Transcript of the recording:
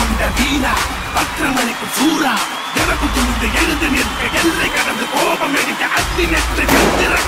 கொண்ட வீரா பத்திரமளிக்கும் சூறா. எனக்கு துணிந்து எழுந்து நிற்க எல்லை கடந்து கோபம் எடுக்க அத்தி நெற்று கத்திறக்க